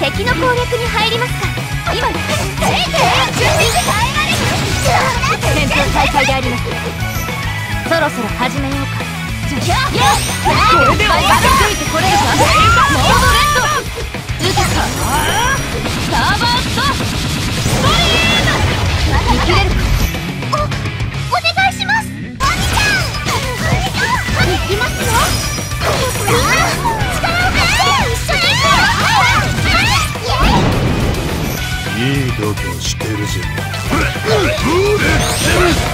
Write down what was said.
敵の攻略に入りますか。今戦闘再開であります。そろそろ始めようか。じゃあこれではついてこれるか？いい度胸してるじゃん